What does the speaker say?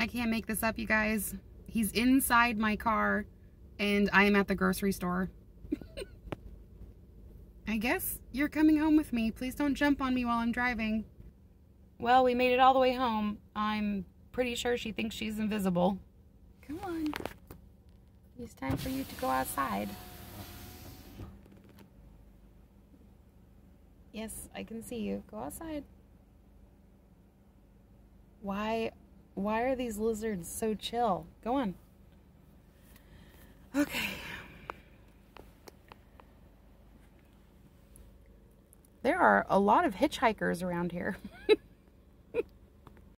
I can't make this up, you guys. He's inside my car and I am at the grocery store. I guess you're coming home with me. Please don't jump on me while I'm driving. Well, we made it all the way home. I'm pretty sure she thinks she's invisible. Come on. It's time for you to go outside. Yes, I can see you. Go outside. Why why are these lizards so chill? Go on. Okay. There are a lot of hitchhikers around here.